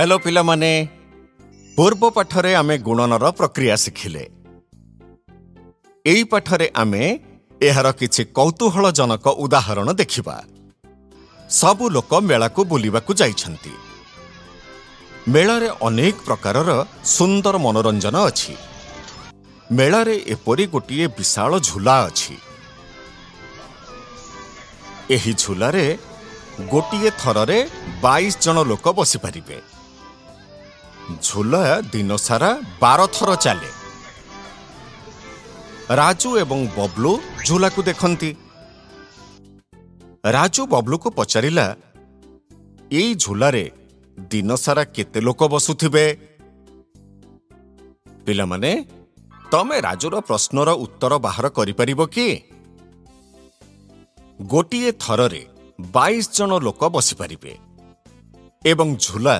Hello ପିଲାମାନେ ପୂର୍ବ ପାଠରେ ଆମେ ଗୁଣନର ପ୍ରକ୍ରିୟା ଶିଖିଲେ। ଏହି ପାଠରେ ଆମେ ଏହାର କିଛି କୌତୁହଳଜନକ ଉଦାହରଣ ଦେଖିବା। ସବୁ ଲୋକ ମେଳାକୁ ବୁଲିବାକୁ ଯାଇଛନ୍ତି। ମେଳାରେ ଅନେକ ପ୍ରକାରର ସୁନ୍ଦର ମନୋରଞ୍ଜନ ଅଛି। ମେଳାରେ ଏପରି ଗୋଟିଏ ବିଶାଳ ଝୁଲା ଅଛି। ଏହି ଝୁଲାରେ ଗୋଟିଏ ଥରରେ ବାଇଶ ଜଣ ଲୋକ ବସିପାରିବେ। ଝୁଲା ଦିନସାରା ବାର ଥର ଚାଲେ। ରାଜୁ ଏବଂ ବବଲୁ ଝୁଲାକୁ ଦେଖନ୍ତି। ରାଜୁ ବବଲୁକୁ ପଚାରିଲା ଏଇ ଝୁଲାରେ ଦିନସାରା କେତେ ଲୋକ ବସୁଥିବେ? ପିଲାମାନେ ତମେ ରାଜୁର ପ୍ରଶ୍ନର ଉତ୍ତର ବାହାର କରିପାରିବ କି? ଗୋଟିଏ ଥରରେ ବାଇଶ ଜଣ ଲୋକ ବସିପାରିବେ ଏବଂ ଝୁଲା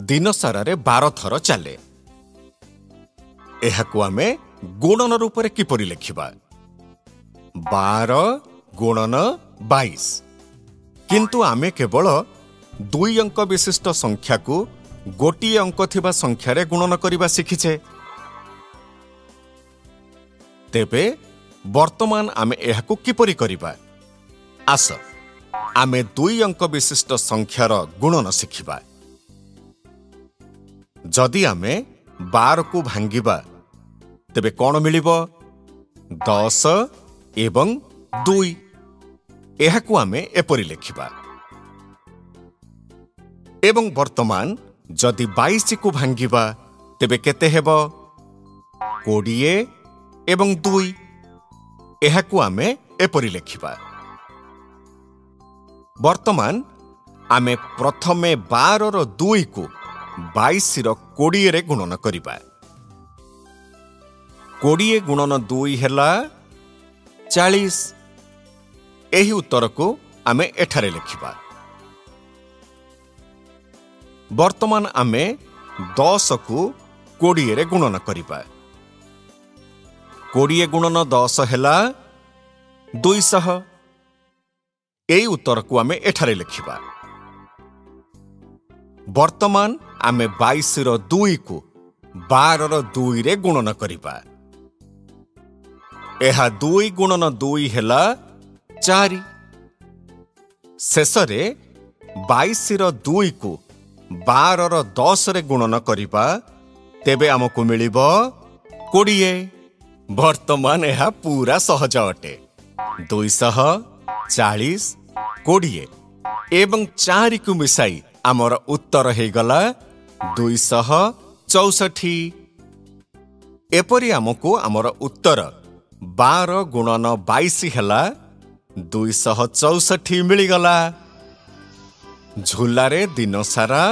ଦିନସାରାରେ ବାର ଥର ଚାଲେ। ଏହାକୁ ଆମେ ଗୁଣନ ରୂପରେ କିପରି ଲେଖିବା? ବାର ଗୁଣନ ବାଇଶ। କିନ୍ତୁ ଆମେ କେବଳ ଦୁଇ ଅଙ୍କ ବିଶିଷ୍ଟ ସଂଖ୍ୟାକୁ ଗୋଟିଏ ଅଙ୍କ ଥିବା ସଂଖ୍ୟାରେ ଗୁଣନ କରିବା ଶିଖିଛେ। ତେବେ ବର୍ତ୍ତମାନ ଆମେ ଏହାକୁ କିପରି କରିବା? ଆସ ଆମେ ଦୁଇ ଅଙ୍କ ବିଶିଷ୍ଟ ସଂଖ୍ୟାର ଗୁଣନ ଶିଖିବା। ଯଦି ଆମେ ବାରକୁ ଭାଙ୍ଗିବା ତେବେ କ'ଣ ମିଳିବ? ଦଶ ଏବଂ ଦୁଇ। ଏହାକୁ ଆମେ ଏପରି ଲେଖିବା। ଏବଂ ବର୍ତ୍ତମାନ ଯଦି ବାଇଶକୁ ଭାଙ୍ଗିବା ତେବେ କେତେ ହେବ? କୋଡ଼ିଏ ଏବଂ ଦୁଇ। ଏହାକୁ ଆମେ ଏପରି ଲେଖିବା। ବର୍ତ୍ତମାନ ଆମେ ପ୍ରଥମେ ବାରର ଦୁଇକୁ ବାଇଶର କୋଡ଼ିଏରେ ଗୁଣନ କରିବା। କୋଡ଼ିଏ ଗୁଣନ ଦୁଇ ହେଲା ଚାଳିଶ। ଏହି ଉତ୍ତରକୁ ଆମେ ଏଠାରେ ଲେଖିବା। ବର୍ତ୍ତମାନ ଆମେ ଦଶକୁ କୋଡ଼ିଏରେ ଗୁଣନ କରିବା। କୋଡ଼ିଏ ଗୁଣନ ଦଶ ହେଲା ଦୁଇଶହ। ଏହି ଉତ୍ତରକୁ ଆମେ ଏଠାରେ ଲେଖିବା। ବର୍ତ୍ତମାନ ଆମେ ବାଇଶର ଦୁଇକୁ ବାରର ଦୁଇରେ ଗୁଣନ କରିବା। ଏହା ଦୁଇ ଗୁଣନ ଦୁଇ ହେଲା ଚାରି। ଶେଷରେ ବାଇଶର ଦୁଇକୁ ବାରର ଦଶରେ ଗୁଣନ କରିବା ତେବେ ଆମକୁ ମିଳିବ କୋଡ଼ିଏ। ବର୍ତ୍ତମାନ ଏହା ପୁରା ସହଜ ଅଟେ। ଦୁଇଶହ ଚାଳିଶ କୋଡ଼ିଏ ଏବଂ ଚାରିକୁ ମିଶାଇ ଆମର ଉତ୍ତର ହେଇଗଲା ଦୁଇଶହ ଚଉଷଠି। ଏପରି ଆମକୁ ଆମର ଉତ୍ତର ବାର ଗୁଣନ ବାଇଶ ହେଲା ଦୁଇଶହ ଚଉଷଠି ମିଳିଗଲା। ଝୁଲାରେ ଦିନସାରା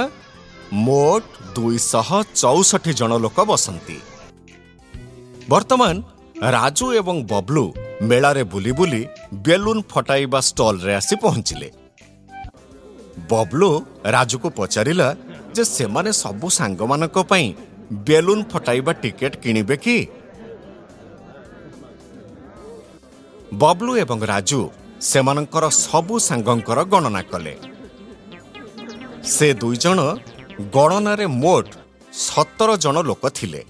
ମୋଟ ଦୁଇଶହ ଚଉଷଠି ଜଣ ଲୋକ ବସନ୍ତି। ବର୍ତ୍ତମାନ ରାଜୁ ଏବଂ ବବଲୁ ମେଳାରେ ବୁଲି ବୁଲି ବେଲୁନ ଫଟାଇବା ଷ୍ଟଲରେ ଆସି ପହଞ୍ଚିଲେ। ବବଲୁ ରାଜୁକୁ ପଚାରିଲା ଯେ ସେମାନେ ସବୁ ସାଙ୍ଗମାନଙ୍କ ପାଇଁ ବେଲୁନ ଫଟାଇବା ଟିକେଟ କିଣିବେ କି? ବବଲୁ ଏବଂ ରାଜୁ ସେମାନଙ୍କର ସବୁ ସାଙ୍ଗଙ୍କର ଗଣନା କଲେ। ସେ ଦୁଇଜଣ ଗଣନାରେ ମୋଟ ସତର ଜଣ ଲୋକ ଥିଲେ।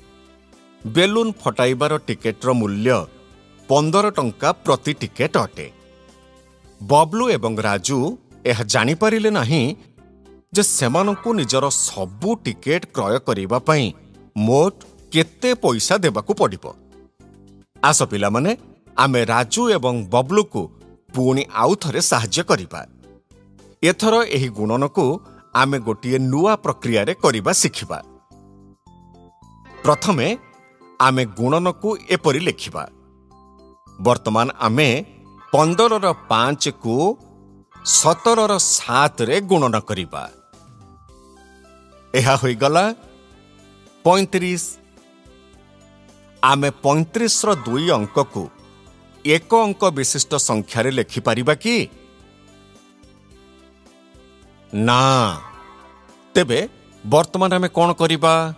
ବେଲୁନ ଫଟାଇବାର ଟିକେଟର ମୂଲ୍ୟ ପନ୍ଦର ଟଙ୍କା ପ୍ରତି ଟିକେଟ ଅଟେ। ବବଲୁ ଏବଂ ରାଜୁ ଏହା ଜାଣିପାରିଲେ ନାହିଁ ଯେ ସେମାନଙ୍କୁ ନିଜର ସବୁ ଟିକେଟ କ୍ରୟ କରିବା ପାଇଁ ମୋଟ କେତେ ପଇସା ଦେବାକୁ ପଡ଼ିବ। ଆସ ପିଲାମାନେ ଆମେ ରାଜୁ ଏବଂ ବବଲୁକୁ ପୁଣି ଆଉ ଥରେ ସାହାଯ୍ୟ କରିବା। ଏଥର ଏହି ଗୁଣନକୁ ଆମେ ଗୋଟିଏ ନୂଆ ପ୍ରକ୍ରିୟାରେ କରିବା ଶିଖିବା। ପ୍ରଥମେ ଆମେ ଗୁଣନକୁ ଏପରି ଲେଖିବା। ବର୍ତ୍ତମାନ ଆମେ ପନ୍ଦରର ପାଞ୍ଚକୁ ସତରର ସାତରେ ଗୁଣନ କରିବା। ଏହା ହୋଇଗଲା ପଇଁତିରିଶ। ଆମେ ପଇଁତିରିଶର ଦୁଇ ଅଙ୍କକୁ ଏକ ଅଙ୍କ ବିଶିଷ୍ଟ ସଂଖ୍ୟାରେ ଲେଖିପାରିବା କି? ନା। ତେବେ ବର୍ତ୍ତମାନ ଆମେ କ'ଣ କରିବା?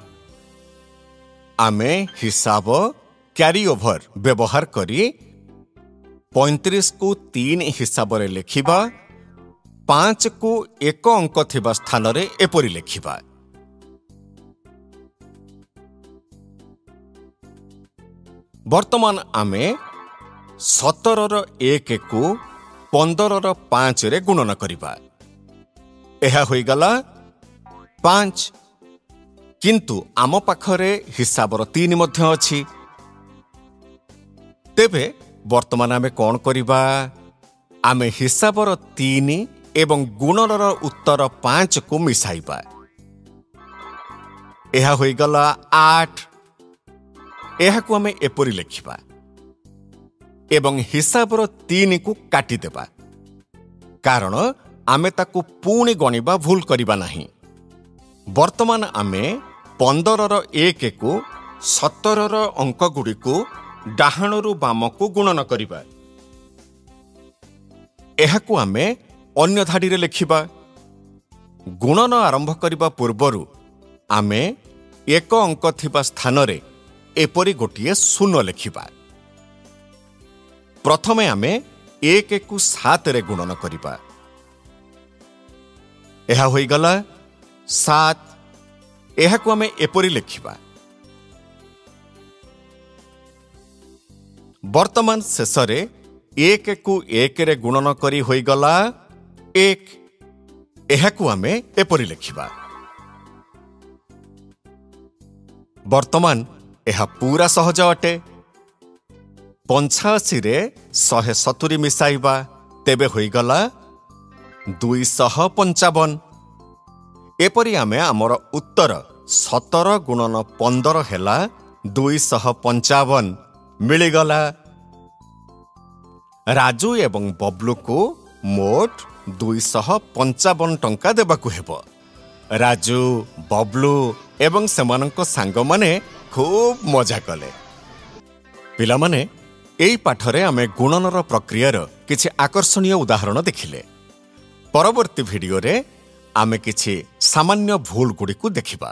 ଆମେ ହିସାବ କ୍ୟାରି ଓଭର ବ୍ୟବହାର କରି ପଇଁତିରିଶକୁ ତିନି ହିସାବରେ ଲେଖିବା। ପାଞ୍ଚକୁ ଏକ ଅଙ୍କ ଥିବା ସ୍ଥାନରେ ଏପରି ଲେଖିବା। ବର୍ତ୍ତମାନ ଆମେ ସତରର ଏକକୁ ପନ୍ଦରର ପାଞ୍ଚରେ ଗୁଣନ କରିବା। ଏହା ହୋଇଗଲା ପାଞ୍ଚ। କିନ୍ତୁ ଆମ ପାଖରେ ହିସାବର ତିନି ମଧ୍ୟ ଅଛି। ତେବେ ବର୍ତ୍ତମାନ ଆମେ କ'ଣ କରିବା? ଆମେ ହିସାବର ତିନି ଏବଂ ଗୁଣନର ଉତ୍ତର ପାଞ୍ଚକୁ ମିଶାଇବା। ଏହା ହୋଇଗଲା ଆଠ। ଏହାକୁ ଆମେ ଏପରି ଲେଖିବା। ଏବଂ ହିସାବର ତିନିକୁ କାଟିଦେବା। କାରଣ ଆମେ ତାକୁ ପୁଣି ଗଣିବା ଭୁଲ କରିବା ନାହିଁ। ବର୍ତ୍ତମାନ ଆମେ ପନ୍ଦରର ଏକକୁ ସତରର ଅଙ୍କଗୁଡ଼ିକୁ ଡାହାଣରୁ ବାମକୁ ଗୁଣନ କରିବା। ଏହାକୁ ଆମେ ଅନ୍ୟ ଧାଡ଼ିରେ ଲେଖିବା। ଗୁଣନ ଆରମ୍ଭ କରିବା ପୂର୍ବରୁ ଆମେ ଏକ ଅଙ୍କ ଥିବା ସ୍ଥାନରେ ଏପରି ଗୋଟିଏ ଶୂନ ଲେଖିବା। ପ୍ରଥମେ ଆମେ ଏକକୁ ସାତରେ ଗୁଣନ କରିବା। ଏହା ହୋଇଗଲା ସାତ। ଏହାକୁ ଆମେ ଏପରି ଲେଖିବା। ବର୍ତ୍ତମାନ ଶେଷରେ ଏକକୁ ଏକରେ ଗୁଣନ କରି ହୋଇଗଲା ଏକ ଏହାକୁ ଆମେ ଏପରି ଲେଖିବା ବର୍ତ୍ତମାନ ଏହା ପୁରା ସହଜ ଅଟେ ପଞ୍ଚାଅଶୀରେ ଶହେ ସତୁରି ମିଶାଇବା ତେବେ ହୋଇଗଲା ଦୁଇଶହ ପଞ୍ଚାବନ ଏପରି ଆମେ ଆମର ଉତ୍ତର ସତର ଗୁଣନ ପନ୍ଦର ହେଲା ଦୁଇଶହ ପଞ୍ଚାବନ ମିଳିଗଲା ରାଜୁ ଏବଂ ବବ୍ଲୁକୁ ମୋଟ ଦୁଇଶହ ପଞ୍ଚାବନ ଟଙ୍କା ଦେବାକୁ ହେବ। ରାଜୁ ବବ୍ଲୁ ଏବଂ ସେମାନଙ୍କ ସାଙ୍ଗମାନେ ଖୁବ୍ ମଜା କଲେ। ପିଲାମାନେ ଏହି ପାଠରେ ଆମେ ଗୁଣନର ପ୍ରକ୍ରିୟାର କିଛି ଆକର୍ଷଣୀୟ ଉଦାହରଣ ଦେଖିଲେ। ପରବର୍ତ୍ତୀ ଭିଡ଼ିଓରେ ଆମେ କିଛି ସାମାନ୍ୟ ଭୁଲ ଗୁଡ଼ିକୁ ଦେଖିବା।